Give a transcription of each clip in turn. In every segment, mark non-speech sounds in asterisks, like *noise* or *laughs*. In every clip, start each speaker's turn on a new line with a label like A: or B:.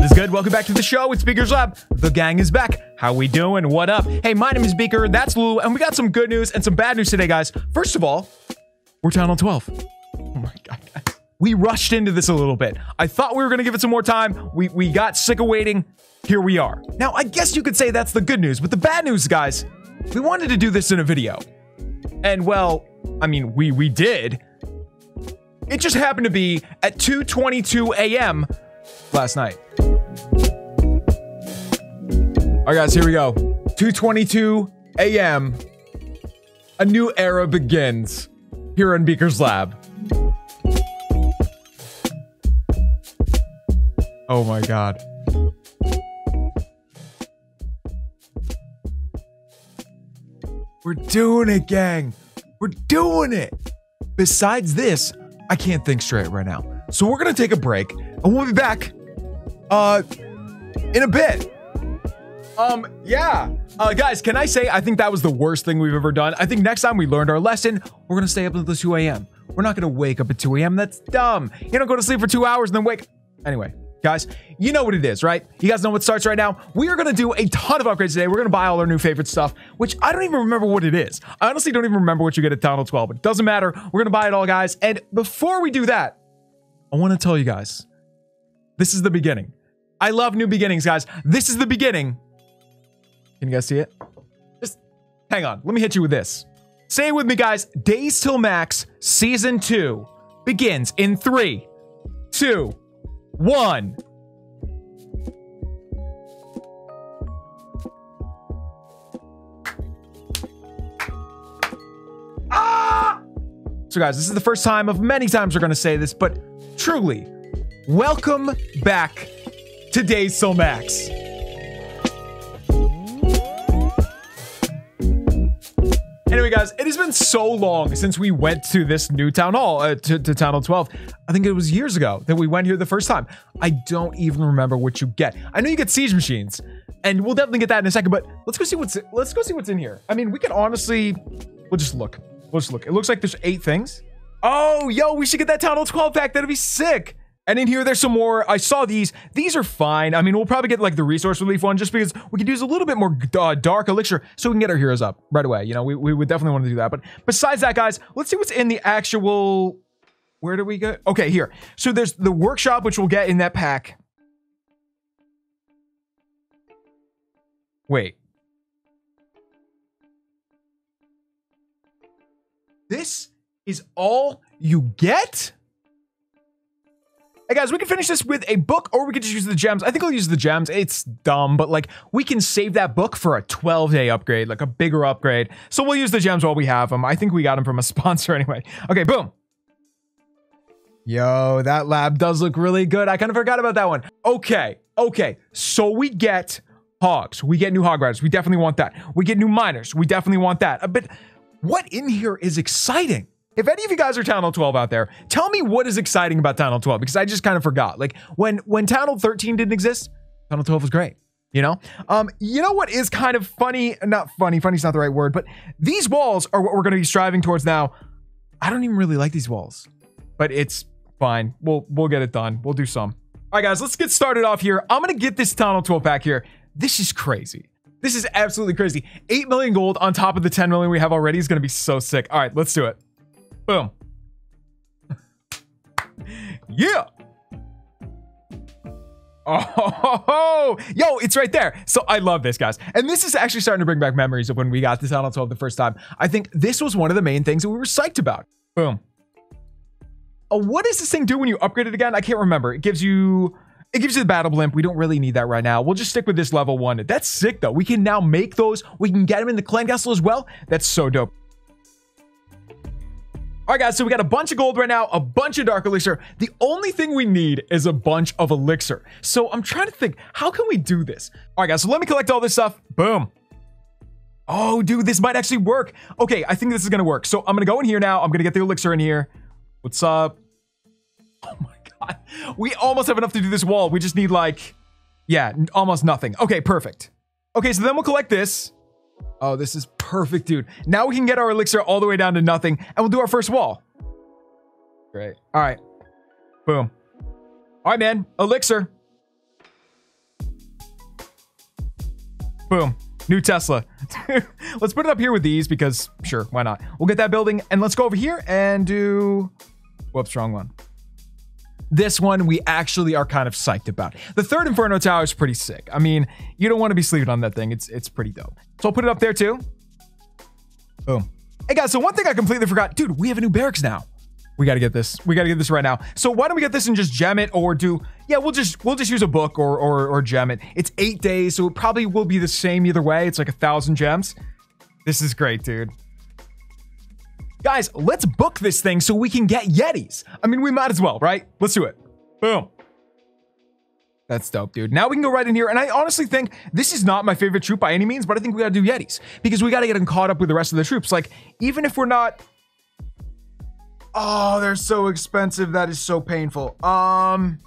A: What is good? Welcome back to the show. It's Beaker's Lab. The gang is back. How we doing? What up? Hey, my name is Beaker. That's Lulu, and we got some good news and some bad news today, guys. First of all, we're down on 12. Oh my god. We rushed into this a little bit. I thought we were gonna give it some more time. We we got sick of waiting. Here we are. Now, I guess you could say that's the good news, but the bad news, guys, we wanted to do this in a video. And well, I mean, we we did. It just happened to be at 2:22 a.m. last night. All right, guys, here we go. 2:22 a.m. A new era begins here in Beaker's lab. Oh my god. We're doing it, gang. We're doing it. Besides this, I can't think straight right now. So we're gonna take a break and we'll be back uh in a bit. Um, yeah. Uh, guys, can I say I think that was the worst thing we've ever done? I think next time we learned our lesson, we're gonna stay up until 2 a.m. We're not gonna wake up at 2 a.m. That's dumb. You don't go to sleep for two hours and then wake. Anyway, guys, you know what it is, right? You guys know what starts right now. We are gonna do a ton of upgrades today. We're gonna buy all our new favorite stuff, which I don't even remember what it is. I honestly don't even remember what you get at Town Hall 12, but it doesn't matter. We're gonna buy it all, guys. And before we do that, I want to tell you guys, this is the beginning. I love new beginnings, guys. This is the beginning. Can you guys see it? Just hang on. Let me hit you with this. Say it with me, guys. Days Till Max Season 2 begins in three, two, one. Ah! So, guys, this is the first time of many times we're going to say this, but truly, welcome back to Days Till Max. Anyway, guys, it has been so long since we went to this new town hall, uh, to, to Town Hall 12. I think it was years ago that we went here the first time. I don't even remember what you get. I know you get siege machines, and we'll definitely get that in a second. But let's go see what's let's go see what's in here. I mean, we can honestly, we'll just look. We'll just look. It looks like there's eight things. Oh, yo, we should get that Town Hall 12 pack. That'd be sick. And in here, there's some more. I saw these. These are fine. I mean, we'll probably get like the resource relief one just because we could use a little bit more uh, dark elixir so we can get our heroes up right away. You know, we, we would definitely want to do that. But besides that, guys, let's see what's in the actual. Where do we go? Okay, here. So there's the workshop, which we'll get in that pack. Wait. This is all you get? Hey guys, we can finish this with a book or we could just use the gems. I think I'll use the gems. It's dumb, but like we can save that book for a 12 day upgrade, like a bigger upgrade. So we'll use the gems while we have them. I think we got them from a *laughs* sponsor anyway. Okay, boom. Yo, that lab does look really good. I kind of forgot about that one. Okay, okay. So we get hogs. We get new hog riders. We definitely want that. We get new miners. We definitely want that. Uh, But what in here is exciting? If any of you guys are Hall 12 out there, tell me what is exciting about Hall 12 because I just kind of forgot. Like when when Town Hall 13 didn't exist, Hall 12 was great. You know, um, you know what is kind of funny? Not funny. Funny's not the right word, but these walls are what we're going to be striving towards now. I don't even really like these walls, but it's fine. We'll we'll get it done. We'll do some. All right, guys, let's get started off here. I'm gonna get this Hall 12 back here. This is crazy. This is absolutely crazy. 8 million gold on top of the 10 million we have already is gonna be so sick. All right, let's do it. Boom. *laughs* yeah. Oh, *laughs* yo, it's right there. So I love this, guys. And this is actually starting to bring back memories of when we got this Hall 12 the first time. I think this was one of the main things that we were psyched about. Boom. Oh, what does this thing do when you upgrade it again? I can't remember. It gives you it gives you the battle blimp. We don't really need that right now. We'll just stick with this level one. That's sick though. We can now make those. We can get them in the clan castle as well. That's so dope. All right, guys, so we got a bunch of gold right now, a bunch of dark elixir. The only thing we need is a bunch of elixir. So I'm trying to think, how can we do this? All right, guys, so let me collect all this stuff. Boom. Oh, dude, this might actually work. Okay, I think this is gonna work. So I'm gonna go in here now. I'm gonna get the elixir in here. What's up? *laughs* Oh my god. We almost have enough to do this wall. We just need like, yeah, almost nothing. Okay, perfect. Okay, so then we'll collect this. Oh, this is perfect, dude. Now we can get our elixir all the way down to nothing, and we'll do our first wall. Great. All right. Boom. All right, man. Elixir. Boom. New Tesla. *laughs* let's put it up here with these because, sure, why not? We'll get that building and let's go over here and do. Whoops, wrong one. This one we actually are kind of psyched about. The third Inferno Tower is pretty sick. I mean, you don't want to be sleeping on that thing. It's it's pretty dope. So I'll put it up there too. Boom. Hey guys, so one thing I completely forgot. Dude, we have a new barracks now. We gotta get this. We gotta get this right now. So why don't we get this and just gem it or do yeah, we'll just we'll just use a book or or or gem it. It's eight days, so it probably will be the same either way. It's like a thousand gems. This is great, dude. Guys, let's book this thing so we can get Yetis. I mean, we might as well, right? Let's do it. Boom. That's dope, dude. Now we can go right in here. And I honestly think this is not my favorite troop by any means, but I think we gotta do Yetis because we gotta get them caught up with the rest of the troops. Like, even if we're not. Oh, they're so expensive. That is so painful. Um.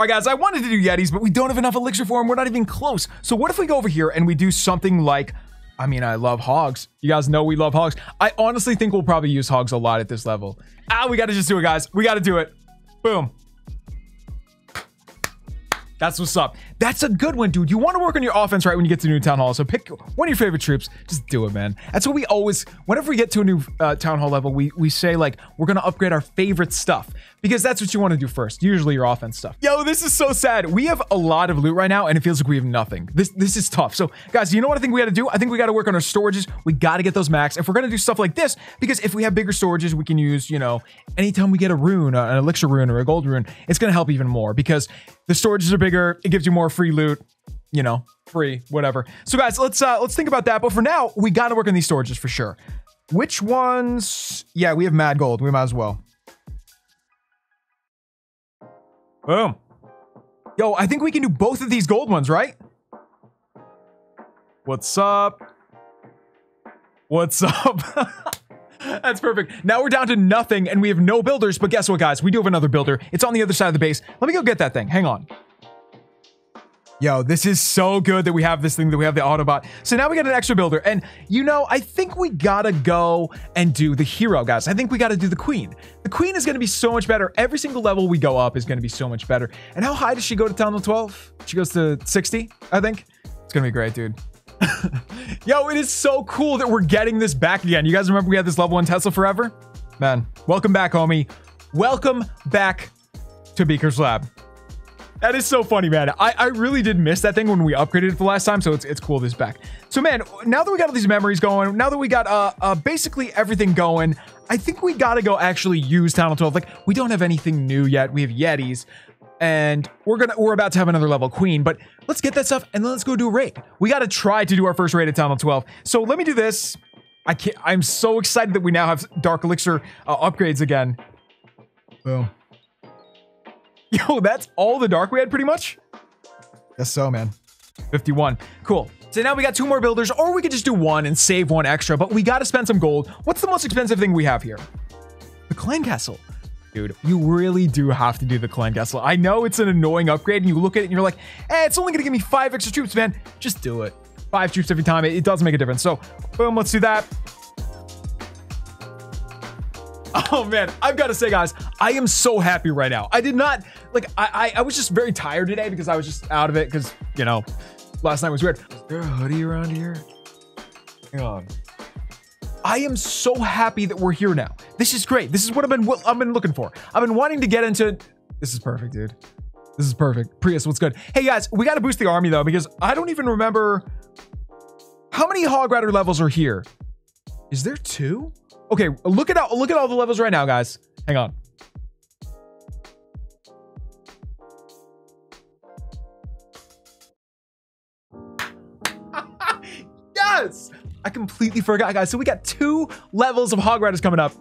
A: All right, guys, I wanted to do Yetis, but we don't have enough elixir for them. We're not even close. So what if we go over here and we do something like I mean, I love hogs. You guys know we love hogs. I honestly think we'll probably use hogs a lot at this level. Ah, we got to just do it, guys. We got to do it. Boom. That's what's up. That's a good one, dude. You want to work on your offense right when you get to new town hall. So pick one of your favorite troops. Just do it, man. That's what we always, whenever we get to a new uh, town hall level, we, we say like, we're going to upgrade our favorite stuff because that's what you want to do first. Usually your offense stuff. Yo, this is so sad. We have a lot of loot right now and it feels like we have nothing. This, this is tough. So guys, you know what I think we got to do? I think we got to work on our storages. We got to get those max. If we're going to do stuff like this, because if we have bigger storages, we can use, you know, anytime we get a rune, uh, an elixir rune or a gold rune, it's going to help even more because the storages are bigger. It gives you more free loot you know, free, whatever. So guys, let's uh let's think about that. But for now, we gotta work on these storages for sure. Which ones? Yeah, we have mad gold. We might as well. Boom. Yo, I think we can do both of these gold ones, right? What's up? What's up? *laughs* That's perfect. Now we're down to nothing and we have no builders, but guess what, guys? We do have another builder. It's on the other side of the base. Let me go get that thing. Hang on. Yo, this is so good that we have this thing, that we have the Autobot. So now we got an extra builder. And, you know, I think we gotta go and do the hero, guys. I think we gotta do the queen. The queen is gonna be so much better. Every single level we go up is gonna be so much better. And how high does she go to Hall 12? She goes to 60, I think. It's gonna be great, dude. *laughs* Yo, it is so cool that we're getting this back again. You guys remember we had this level one Tesla forever? Man, welcome back, homie. Welcome back to Beaker's Lab. That is so funny, man. I, I really did miss that thing when we upgraded it the last time, so it's, it's cool this back. So, man, now that we got all these memories going, now that we got uh, uh basically everything going, I think we gotta go actually use Hall 12. Like, we don't have anything new yet. We have Yetis, and we're gonna we're about to have another level Queen, but let's get that stuff and then let's go do a raid. We gotta try to do our first raid at Hall 12. So let me do this. I can't. I'm so excited that we now have Dark Elixir uh, upgrades again. Boom. *laughs* Yo, that's all the dark we had pretty much? Yes, so, man. 51. Cool. So now we got two more builders, or we could just do one and save one extra, but we gotta spend some gold. What's the most expensive thing we have here? The clan castle. Dude, you really do have to do the clan castle. I know it's an annoying upgrade, and you look at it and you're like, hey, it's only gonna give me five extra troops, man. Just do it. Five troops every time. It, it does make a difference. So, boom, let's do that. *laughs* Oh man, I've got to say, guys, I am so happy right now. I did not like I, I I was just very tired today because I was just out of it because you know last night was weird. Is there a hoodie around here? Hang on. I am so happy that we're here now. This is great. This is what I've been what I've been looking for. I've been wanting to get into. This is perfect, dude. This is perfect. Prius, what's good? Hey guys, we got to boost the army though because I don't even remember how many hog rider levels are here. Is there two? Okay, look at all look at all the levels right now, guys. Hang on. *laughs* yes! I completely forgot, guys. So we got two levels of Hog Riders coming up.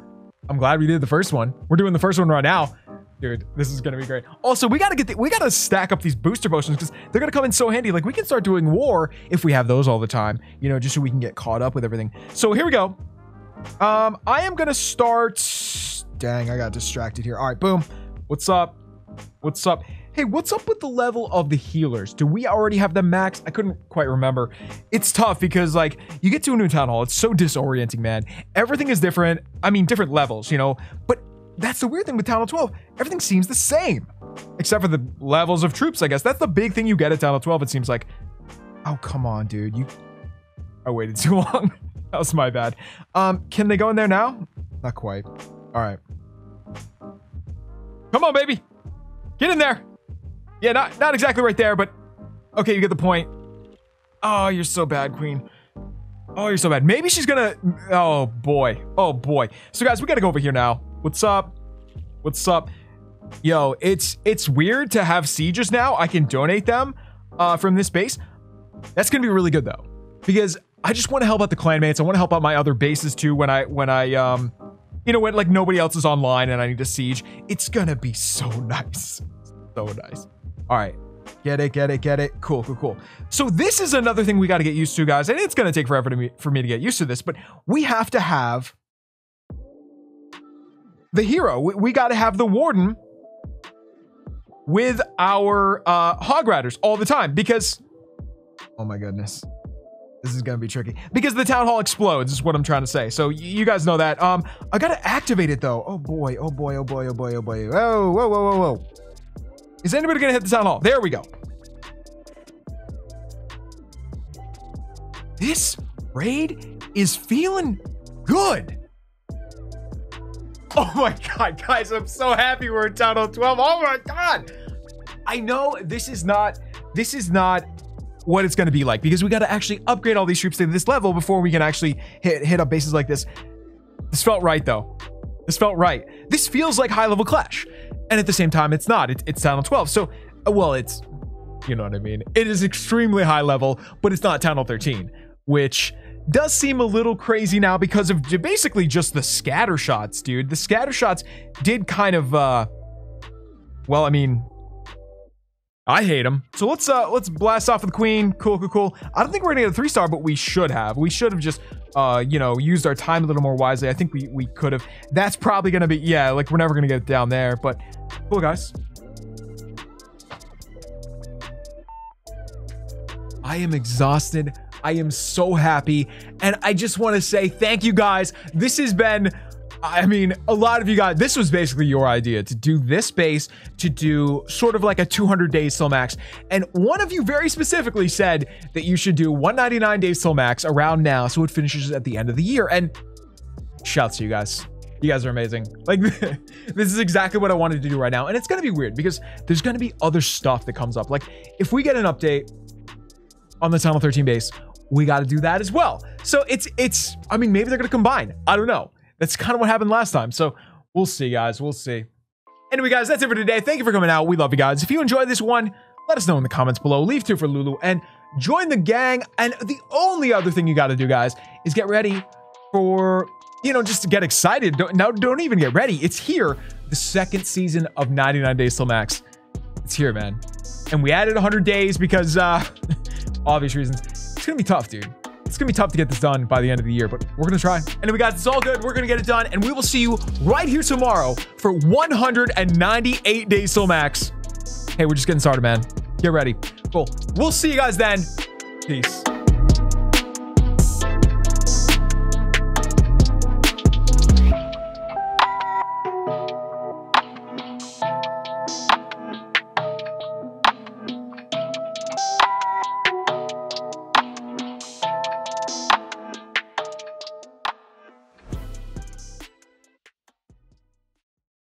A: I'm glad we did the first one. We're doing the first one right now. Dude, this is gonna be great. Also, we gotta get the, we gotta stack up these booster potions because they're gonna come in so handy. Like we can start doing war if we have those all the time, you know, just so we can get caught up with everything. So here we go. Um, I am gonna start. Dang, I got distracted here. All right, boom. What's up? What's up? Hey, what's up with the level of the healers? Do we already have them max? I couldn't quite remember. It's tough because like you get to a new town hall, it's so disorienting, man. Everything is different. I mean, different levels, you know. But that's the weird thing with Town Hall 12. Everything seems the same, except for the levels of troops. I guess that's the big thing you get at Town Hall 12. It seems like Oh, come on, dude. You I waited *laughs* too long. that was my bad. Um, can they go in there now? Not quite. All right. Come on, baby. Get in there. Yeah, not not exactly right there, but okay, you get the point. Oh, you're so bad, Queen. Oh, you're so bad. Maybe she's gonna. Oh boy. Oh boy. So guys, we gotta go over here now. What's up? What's up? Yo, it's it's weird to have sieges now. I can donate them uh, from this base. That's gonna be really good though, because I just want to help out the clanmates. I want to help out my other bases too when I when I um you know when like nobody else is online and I need a siege. It's gonna be so *laughs* nice. So nice. All right. Get it, get it, get it. Cool, cool, cool. So this is another thing we got to get used to, guys. And it's going to take forever to me, for me to get used to this, but we have to have the hero. We, we got to have the warden with our uh, hog riders all the time because, oh my goodness, this is gonna be tricky because the town hall explodes is what I'm trying to say. So you guys know that. Um, I gotta activate it though. Oh boy, oh boy, oh boy, oh boy, oh boy. Whoa, whoa, whoa, whoa, whoa. Is anybody gonna hit the town hall? There we go. This raid is feeling good. *laughs* Oh my god, guys, I'm so happy we're in Town Hall 12. Oh my god. I know this is not this is not what it's going to be like because we got to actually upgrade all these troops to this level before we can actually hit hit up bases like this. This felt right though. This felt right. This feels like high level clash. And at the same time it's not. It, it's Town Hall 12. So well, it's you know what I mean. It is extremely high level, but it's not Town Hall 13, which does seem a little crazy now because of basically just the scatter shots, dude. The scatter shots did kind of, uh, well, I mean, I hate them. So let's uh let's blast off with the queen. Cool, cool, cool. I don't think we're gonna get a three star, but we should have. We should have just uh you know used our time a little more wisely. I think we we could have. That's probably gonna be yeah. Like we're never gonna get down there, but cool guys. I am exhausted. I am so happy. And I just want to say thank you guys. This has been, I mean, a lot of you guys, this was basically your idea to do this base, to do sort of like a 200 days till max. And one of you very specifically said that you should do 199 days till max around now so it finishes at the end of the year. And shouts to you guys. You guys are amazing. Like, *laughs* this is exactly what I wanted to do right now. And it's going to be weird because there's going to be other stuff that comes up. Like, if we get an update on the Hall 13 base, we got to do that as well. So it's, it's, I mean, maybe they're going to combine. I don't know. That's kind of what happened last time. So we'll see, guys. We'll see. Anyway, guys, that's it for today. Thank you for coming out. We love you guys. If you enjoyed this one, let us know in the comments below. Leave two for Lulu and join the gang. And the only other thing you got to do, guys, is get ready for, you know, just to get excited. Don't, now, don't even get ready. It's here. The second season of 99 Days Till Max. It's here, man. And we added 100 days because, uh, *laughs* obvious reasons gonna be tough, dude. It's gonna be tough to get this done by the end of the year, but we're gonna try. Anyway, guys, it's all good. We're gonna get it done, and we will see you right here tomorrow for 198 days till max. Hey, we're just getting started, man. Get ready. Cool. We'll see you guys then. Peace.